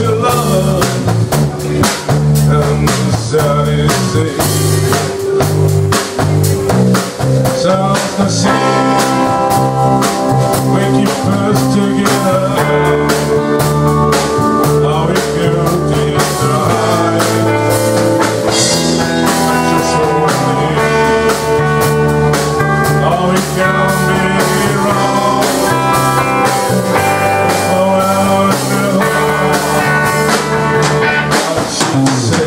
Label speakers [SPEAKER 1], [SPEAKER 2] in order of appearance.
[SPEAKER 1] to love and satisfaction. Sounds the same, waking first. Ooh.